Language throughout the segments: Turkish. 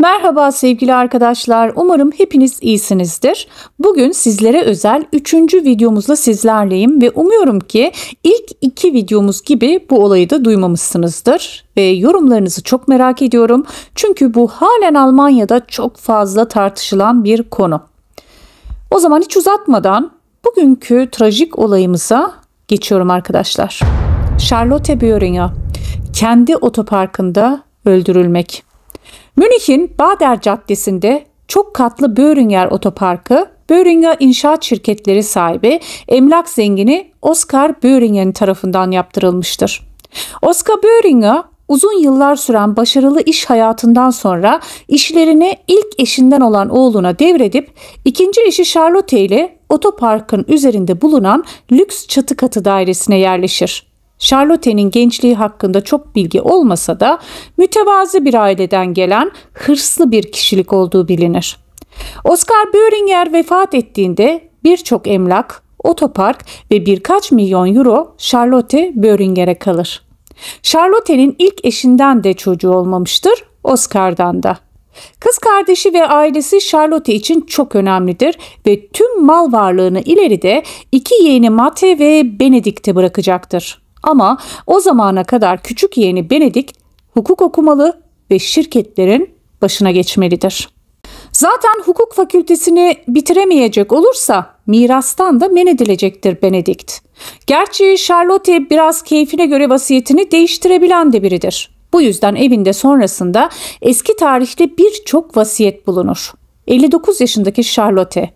Merhaba sevgili arkadaşlar. Umarım hepiniz iyisinizdir. Bugün sizlere özel 3. videomuzla sizlerleyim ve umuyorum ki ilk iki videomuz gibi bu olayı da duymamışsınızdır. Ve yorumlarınızı çok merak ediyorum. Çünkü bu halen Almanya'da çok fazla tartışılan bir konu. O zaman hiç uzatmadan bugünkü trajik olayımıza geçiyorum arkadaşlar. Charlotte Böhringer kendi otoparkında öldürülmek. Münih'in Bader Caddesi'nde çok katlı Böhringer Otoparkı, Böhringer İnşaat Şirketleri sahibi emlak zengini Oscar Böhringer'in tarafından yaptırılmıştır. Oscar Böhringer uzun yıllar süren başarılı iş hayatından sonra işlerini ilk eşinden olan oğluna devredip ikinci eşi Charlotte ile otoparkın üzerinde bulunan lüks çatı katı dairesine yerleşir. Charlotte'nin gençliği hakkında çok bilgi olmasa da mütevazi bir aileden gelen hırslı bir kişilik olduğu bilinir. Oscar Böhringer vefat ettiğinde birçok emlak, otopark ve birkaç milyon euro Charlotte Böhringer'e kalır. Charlotte'nin ilk eşinden de çocuğu olmamıştır, Oscar'dan da. Kız kardeşi ve ailesi Charlotte için çok önemlidir ve tüm mal varlığını ileride iki yeğeni Mate ve Benedict'e bırakacaktır. Ama o zamana kadar küçük yeğeni Benedikt hukuk okumalı ve şirketlerin başına geçmelidir. Zaten hukuk fakültesini bitiremeyecek olursa mirastan da men edilecektir Benedikt. Gerçi Charlotte biraz keyfine göre vasiyetini değiştirebilen de biridir. Bu yüzden evinde sonrasında eski tarihte birçok vasiyet bulunur. 59 yaşındaki Charlotte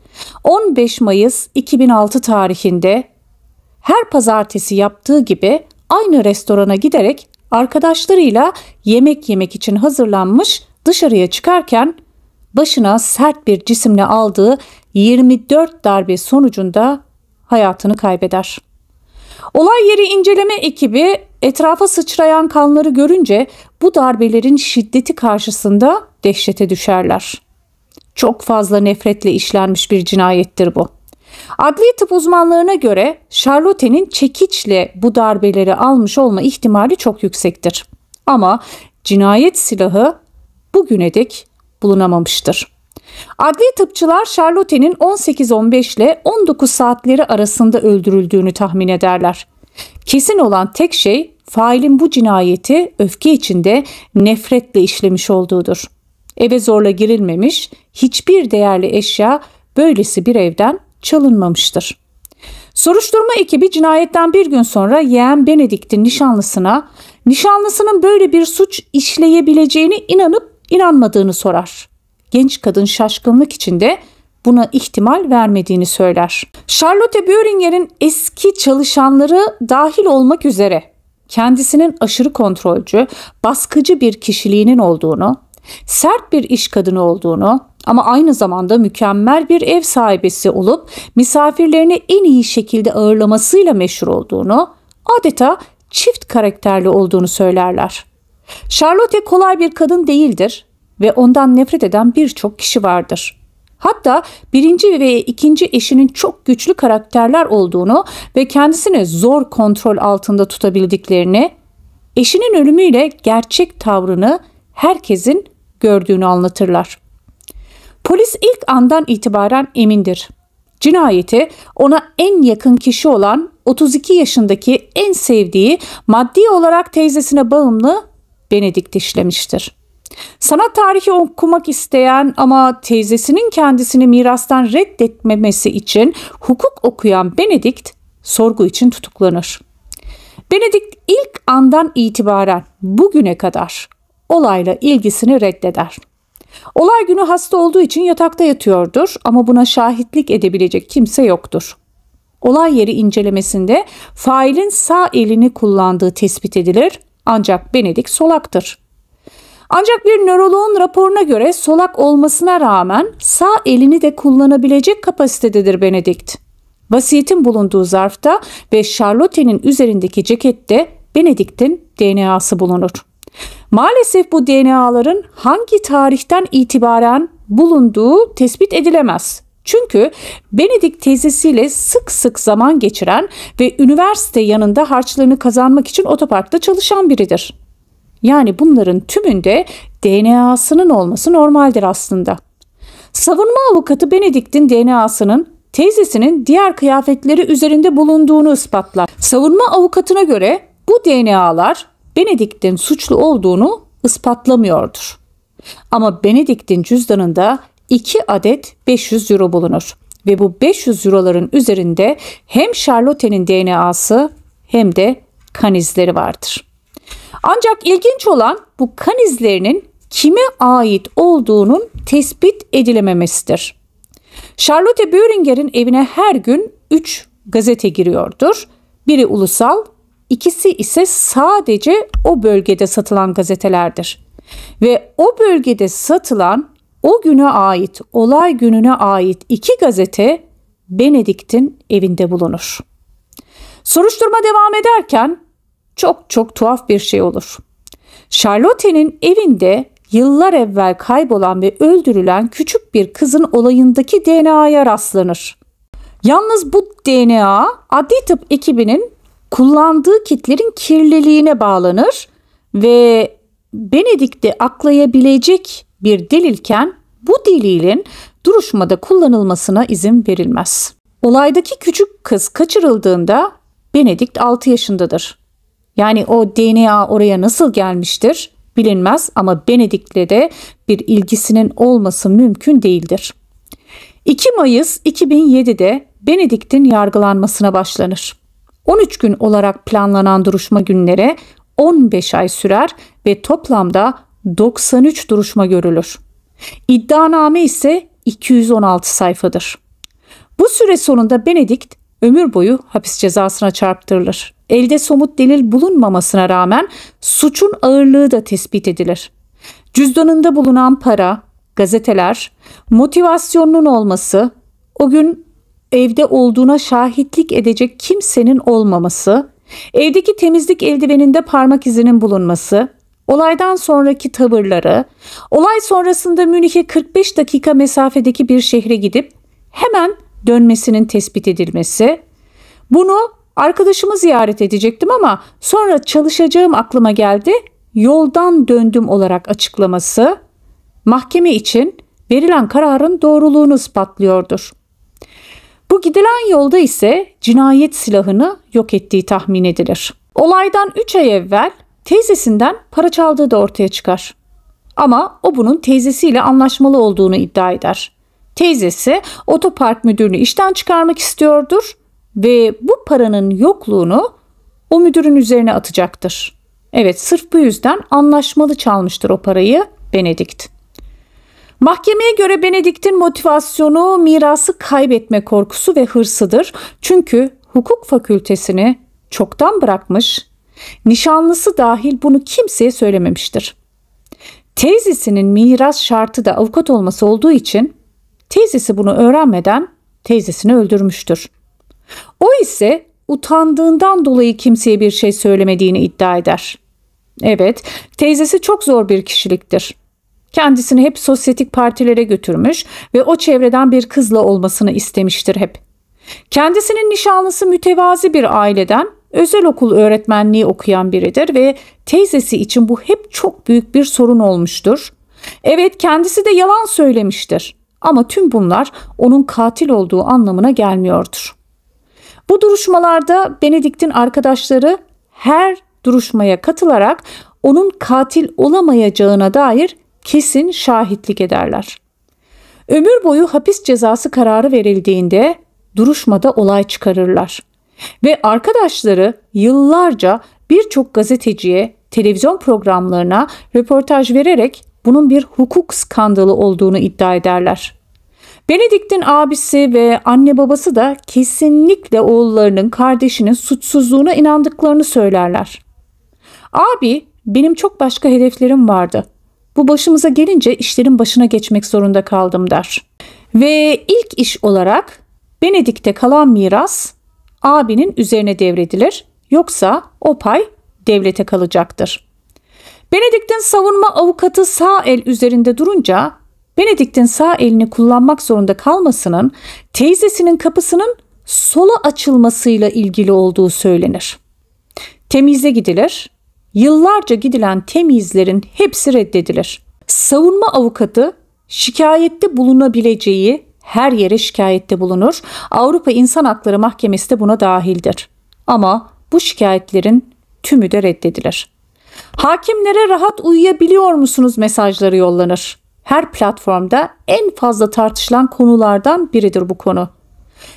15 Mayıs 2006 tarihinde her pazartesi yaptığı gibi aynı restorana giderek arkadaşlarıyla yemek yemek için hazırlanmış dışarıya çıkarken başına sert bir cisimle aldığı 24 darbe sonucunda hayatını kaybeder. Olay yeri inceleme ekibi etrafa sıçrayan kanları görünce bu darbelerin şiddeti karşısında dehşete düşerler. Çok fazla nefretle işlenmiş bir cinayettir bu. Adli tıp uzmanlarına göre Charlotte'nin çekiçle bu darbeleri almış olma ihtimali çok yüksektir. Ama cinayet silahı bugüne dek bulunamamıştır. Adli tıpçılar Charlotte'nin 18-15 ile 19 saatleri arasında öldürüldüğünü tahmin ederler. Kesin olan tek şey failin bu cinayeti öfke içinde nefretle işlemiş olduğudur. Eve zorla girilmemiş, hiçbir değerli eşya böylesi bir evden çalınmamıştır. Soruşturma ekibi cinayetten bir gün sonra yeğen Benedikt'in nişanlısına nişanlısının böyle bir suç işleyebileceğini inanıp inanmadığını sorar. Genç kadın şaşkınlık içinde buna ihtimal vermediğini söyler. Charlotte Böhringer'in eski çalışanları dahil olmak üzere kendisinin aşırı kontrolcü, baskıcı bir kişiliğinin olduğunu, sert bir iş kadını olduğunu, ama aynı zamanda mükemmel bir ev sahibesi olup misafirlerini en iyi şekilde ağırlamasıyla meşhur olduğunu, adeta çift karakterli olduğunu söylerler. Charlotte kolay bir kadın değildir ve ondan nefret eden birçok kişi vardır. Hatta birinci ve ikinci eşinin çok güçlü karakterler olduğunu ve kendisini zor kontrol altında tutabildiklerini, eşinin ölümüyle gerçek tavrını herkesin gördüğünü anlatırlar. Polis ilk andan itibaren emindir. Cinayeti ona en yakın kişi olan 32 yaşındaki en sevdiği maddi olarak teyzesine bağımlı Benedikt işlemiştir. Sanat tarihi okumak isteyen ama teyzesinin kendisini mirastan reddetmemesi için hukuk okuyan Benedikt sorgu için tutuklanır. Benedikt ilk andan itibaren bugüne kadar olayla ilgisini reddeder. Olay günü hasta olduğu için yatakta yatıyordur ama buna şahitlik edebilecek kimse yoktur. Olay yeri incelemesinde failin sağ elini kullandığı tespit edilir ancak Benedik solaktır. Ancak bir nöroloğun raporuna göre solak olmasına rağmen sağ elini de kullanabilecek kapasitededir Benedikt. Vasiyetin bulunduğu zarfta ve Charlotte'nin üzerindeki cekette Benedikt'in DNA'sı bulunur. Maalesef bu DNA'ların hangi tarihten itibaren bulunduğu tespit edilemez. Çünkü Benedikt teyzesiyle sık sık zaman geçiren ve üniversite yanında harçlarını kazanmak için otoparkta çalışan biridir. Yani bunların tümünde DNA'sının olması normaldir aslında. Savunma avukatı Benedict'in DNA'sının teyzesinin diğer kıyafetleri üzerinde bulunduğunu ispatlar. Savunma avukatına göre bu DNA'lar Benedict'in suçlu olduğunu ispatlamıyordur. Ama Benedict'in cüzdanında 2 adet 500 euro bulunur ve bu 500 euroların üzerinde hem Charlotte'nin DNA'sı hem de kan izleri vardır. Ancak ilginç olan bu kan izlerinin kime ait olduğunun tespit edilememesidir. Charlotte Böringer'in evine her gün 3 gazete giriyordur. Biri ulusal, ikisi ise sadece o bölgede satılan gazetelerdir. Ve o bölgede satılan o güne ait, olay gününe ait iki gazete Benedikt'in evinde bulunur. Soruşturma devam ederken çok çok tuhaf bir şey olur. Charlotte'nin evinde yıllar evvel kaybolan ve öldürülen küçük bir kızın olayındaki DNA'ya rastlanır. Yalnız bu DNA adli tıp ekibinin kullandığı kitlerin kirliliğine bağlanır ve Benedik'te aklayabilecek bir delilken bu delilin duruşmada kullanılmasına izin verilmez. Olaydaki küçük kız kaçırıldığında Benedikt 6 yaşındadır. Yani o DNA oraya nasıl gelmiştir bilinmez ama Benedik'le de bir ilgisinin olması mümkün değildir. 2 Mayıs 2007'de Benedikt'in yargılanmasına başlanır. 13 gün olarak planlanan duruşma günleri 15 ay sürer ve toplamda 93 duruşma görülür. İddianame ise 216 sayfadır. Bu süre sonunda Benedikt ömür boyu hapis cezasına çarptırılır. Elde somut delil bulunmamasına rağmen suçun ağırlığı da tespit edilir. Cüzdanında bulunan para, gazeteler, motivasyonunun olması, o gün evde olduğuna şahitlik edecek kimsenin olmaması, evdeki temizlik eldiveninde parmak izinin bulunması, olaydan sonraki tavırları, olay sonrasında Münih'e 45 dakika mesafedeki bir şehre gidip hemen dönmesinin tespit edilmesi, bunu arkadaşımı ziyaret edecektim ama sonra çalışacağım aklıma geldi, yoldan döndüm olarak açıklaması, mahkeme için verilen kararın doğruluğunu ispatlıyordur. Bu gidilen yolda ise cinayet silahını yok ettiği tahmin edilir. Olaydan 3 ay evvel teyzesinden para çaldığı da ortaya çıkar. Ama o bunun teyzesiyle anlaşmalı olduğunu iddia eder. Teyzesi otopark müdürünü işten çıkarmak istiyordur ve bu paranın yokluğunu o müdürün üzerine atacaktır. Evet sırf bu yüzden anlaşmalı çalmıştır o parayı Benedikt. Mahkemeye göre Benedikt'in motivasyonu mirası kaybetme korkusu ve hırsıdır. Çünkü hukuk fakültesini çoktan bırakmış, nişanlısı dahil bunu kimseye söylememiştir. Teyzesinin miras şartı da avukat olması olduğu için teyzesi bunu öğrenmeden teyzesini öldürmüştür. O ise utandığından dolayı kimseye bir şey söylemediğini iddia eder. Evet, teyzesi çok zor bir kişiliktir. Kendisini hep sosyetik partilere götürmüş ve o çevreden bir kızla olmasını istemiştir hep. Kendisinin nişanlısı mütevazi bir aileden özel okul öğretmenliği okuyan biridir ve teyzesi için bu hep çok büyük bir sorun olmuştur. Evet kendisi de yalan söylemiştir ama tüm bunlar onun katil olduğu anlamına gelmiyordur. Bu duruşmalarda Benedikt'in arkadaşları her duruşmaya katılarak onun katil olamayacağına dair kesin şahitlik ederler. Ömür boyu hapis cezası kararı verildiğinde duruşmada olay çıkarırlar. Ve arkadaşları yıllarca birçok gazeteciye, televizyon programlarına röportaj vererek bunun bir hukuk skandalı olduğunu iddia ederler. Benedikt'in abisi ve anne babası da kesinlikle oğullarının kardeşinin suçsuzluğuna inandıklarını söylerler. Abi benim çok başka hedeflerim vardı. Bu başımıza gelince işlerin başına geçmek zorunda kaldım der. Ve ilk iş olarak Benedik'te kalan miras abinin üzerine devredilir yoksa o pay devlete kalacaktır. Benedikt'in savunma avukatı sağ el üzerinde durunca Benedikt'in sağ elini kullanmak zorunda kalmasının teyzesinin kapısının sola açılmasıyla ilgili olduğu söylenir. Temize gidilir. Yıllarca gidilen temizlerin hepsi reddedilir. Savunma avukatı şikayette bulunabileceği her yere şikayette bulunur. Avrupa İnsan Hakları Mahkemesi de buna dahildir. Ama bu şikayetlerin tümü de reddedilir. Hakimlere rahat uyuyabiliyor musunuz mesajları yollanır. Her platformda en fazla tartışılan konulardan biridir bu konu.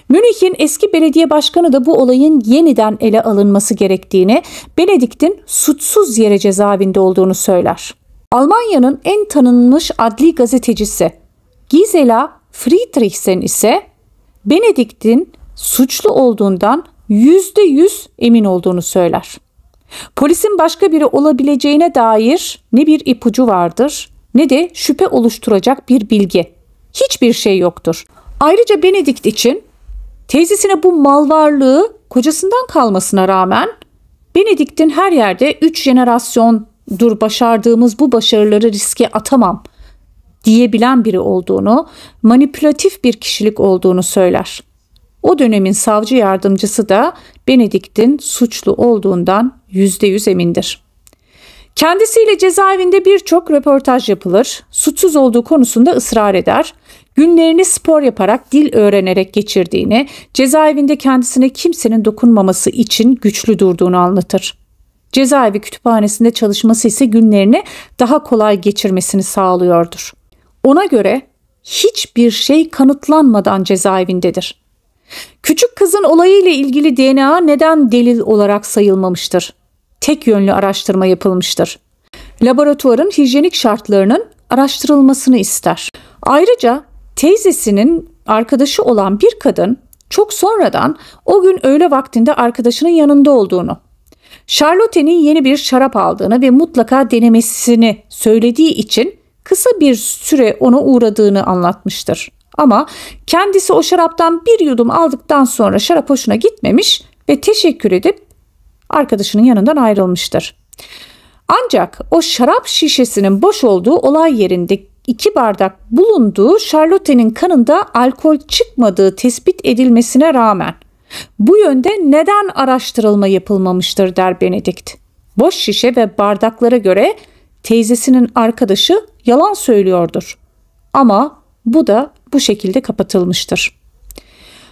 Münih'in eski belediye başkanı da bu olayın yeniden ele alınması gerektiğini, Benedikt'in suçsuz yere cezaevinde olduğunu söyler. Almanya'nın en tanınmış adli gazetecisi Gisela Friedrichsen ise Benedikt'in suçlu olduğundan yüzde yüz emin olduğunu söyler. Polisin başka biri olabileceğine dair ne bir ipucu vardır ne de şüphe oluşturacak bir bilgi. Hiçbir şey yoktur. Ayrıca Benedikt için teyzesine bu mal varlığı kocasından kalmasına rağmen Benedikt'in her yerde 3 jenerasyondur başardığımız bu başarıları riske atamam diyebilen biri olduğunu, manipülatif bir kişilik olduğunu söyler. O dönemin savcı yardımcısı da Benedikt'in suçlu olduğundan %100 emindir. Kendisiyle cezaevinde birçok röportaj yapılır, suçsuz olduğu konusunda ısrar eder, günlerini spor yaparak dil öğrenerek geçirdiğini, cezaevinde kendisine kimsenin dokunmaması için güçlü durduğunu anlatır. Cezaevi kütüphanesinde çalışması ise günlerini daha kolay geçirmesini sağlıyordur. Ona göre hiçbir şey kanıtlanmadan cezaevindedir. Küçük kızın olayıyla ilgili DNA neden delil olarak sayılmamıştır? Tek yönlü araştırma yapılmıştır. Laboratuvarın hijyenik şartlarının araştırılmasını ister. Ayrıca teyzesinin arkadaşı olan bir kadın çok sonradan o gün öğle vaktinde arkadaşının yanında olduğunu, Charlotte'nin yeni bir şarap aldığını ve mutlaka denemesini söylediği için kısa bir süre ona uğradığını anlatmıştır. Ama kendisi o şaraptan bir yudum aldıktan sonra şarap hoşuna gitmemiş ve teşekkür edip arkadaşının yanından ayrılmıştır. Ancak o şarap şişesinin boş olduğu olay yerinde iki bardak bulunduğu Charlotte'nin kanında alkol çıkmadığı tespit edilmesine rağmen bu yönde neden araştırılma yapılmamıştır der Benedikt. Boş şişe ve bardaklara göre teyzesinin arkadaşı yalan söylüyordur. Ama bu da bu şekilde kapatılmıştır.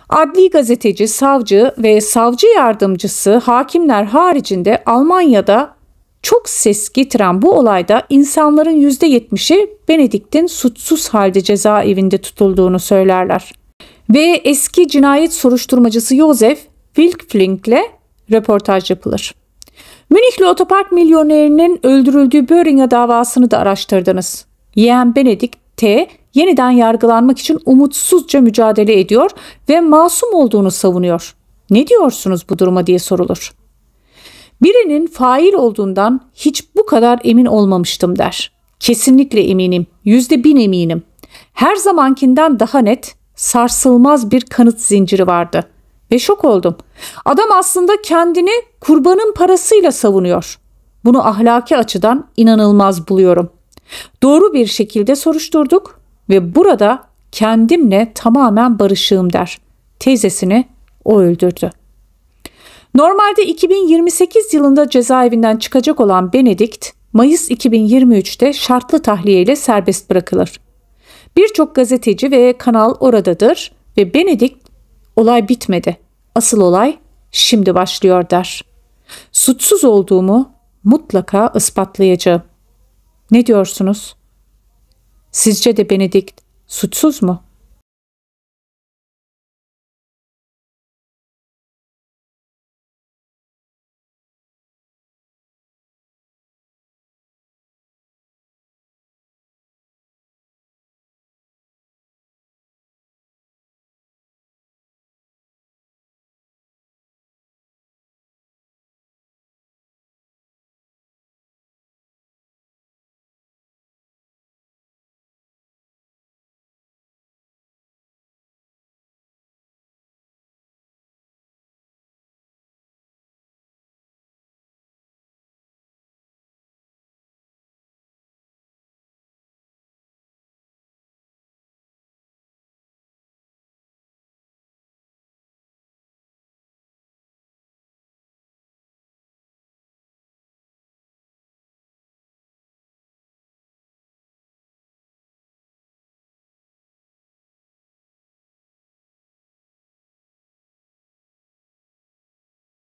Adli gazeteci, savcı ve savcı yardımcısı hakimler haricinde Almanya'da çok ses getiren bu olayda insanların %70'i Benedikt'in suçsuz halde cezaevinde tutulduğunu söylerler. Ve eski cinayet soruşturmacısı Josef Wilkflink ile röportaj yapılır. Münihli otopark milyonerinin öldürüldüğü Böhringer davasını da araştırdınız. Yeğen Benedikt T yeniden yargılanmak için umutsuzca mücadele ediyor ve masum olduğunu savunuyor. Ne diyorsunuz bu duruma diye sorulur. Birinin fail olduğundan hiç bu kadar emin olmamıştım der. Kesinlikle eminim, yüzde bin eminim. Her zamankinden daha net, sarsılmaz bir kanıt zinciri vardı. Ve şok oldum. Adam aslında kendini kurbanın parasıyla savunuyor. Bunu ahlaki açıdan inanılmaz buluyorum. Doğru bir şekilde soruşturduk ve burada kendimle tamamen barışığım der. Teyzesini o öldürdü. Normalde 2028 yılında cezaevinden çıkacak olan Benedikt, Mayıs 2023'te şartlı tahliye ile serbest bırakılır. Birçok gazeteci ve kanal oradadır ve Benedikt olay bitmedi. Asıl olay şimdi başlıyor der. Suçsuz olduğumu mutlaka ispatlayacağım. Ne diyorsunuz? Sizce de Benedikt suçsuz mu?